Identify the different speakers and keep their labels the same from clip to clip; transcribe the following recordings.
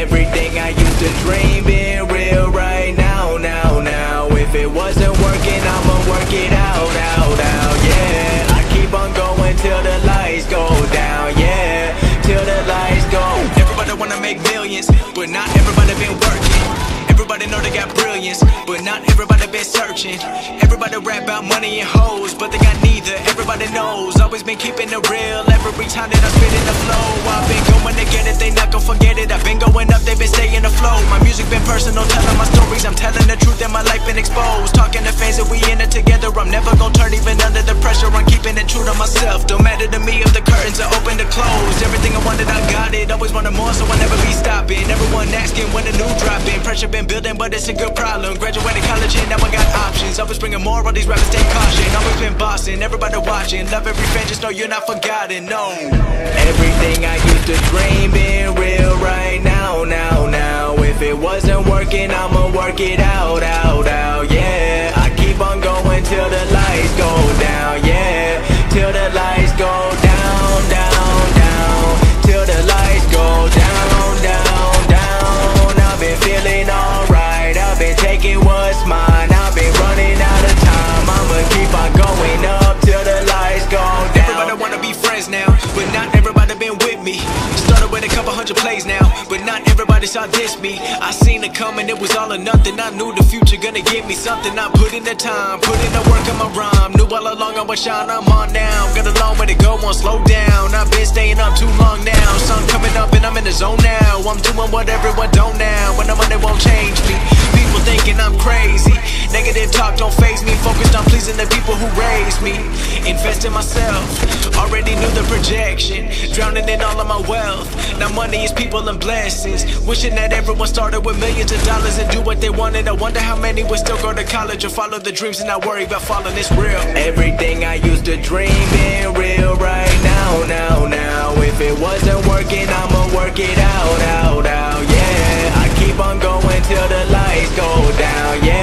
Speaker 1: Everything I used to dream being real right now, now, now. If it wasn't working, I'ma work it out, out, out, yeah. I keep on going till the lights go down, yeah. Till the lights go.
Speaker 2: Everybody wanna make millions, but not everybody been working. Everybody know they got brilliance, but not everybody been searching. Everybody rap about money and hoes, but they got neither. Everybody knows, always been keeping it real. Every time that I spit in the flow, afloat. My music been personal, telling my stories. I'm telling the truth, and my life been exposed. Talking to fans that we in it together. I'm never gon' turn even under the pressure. I'm keeping it true to myself. Don't matter to me if the curtains are open close. Everything I wanted, I got it. Always wanted more, so I never be stopping. Everyone asking when the new drop in. Pressure been building, but it's a good problem. Graduated college and now I got options. Always bringing more, all these rappers take caution. Always been bossing, everybody watching. Love every fan, just know you're not forgotten. No.
Speaker 1: Everything I used to dream being real right now, now, now. If it wasn't working, I'ma work it out, out, out,
Speaker 2: everybody saw this me. I seen it coming, it was all or nothing. I knew the future gonna give me something. I put in the time, put in the work on my rhyme. Knew all along I was shine, I'm on now. Got a long way to go, won't slow down. I've been staying up too long now. Sun coming up and I'm in the zone now. I'm doing what everyone don't now. When the money won't change me. People thinking I'm crazy. Negative talk don't faze me. Focused on pleasing the people who raised me. Invest in myself. Already knew the projection. Drowning in all of my wealth. Now money is people and blessings. Wishing that everyone started with millions of dollars and do what they wanted. I wonder how many would still go to college or follow the dreams and not worry about falling. It's real.
Speaker 1: Everything I used to dream in real right now, now, now. If it wasn't working, I'ma work it out, out, out, yeah. I keep on going till the lights go down, yeah.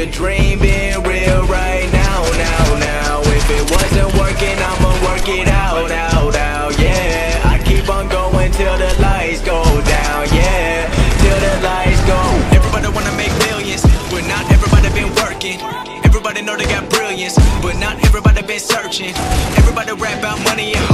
Speaker 1: To dream being real right now, now, now. If it wasn't working, I'ma work it out, out, out, yeah. I keep on going till the lights go down, yeah. Till the lights go.
Speaker 2: Everybody wanna make millions, but not everybody been working. Everybody know they got brilliance, but not everybody been searching. Everybody rap about money.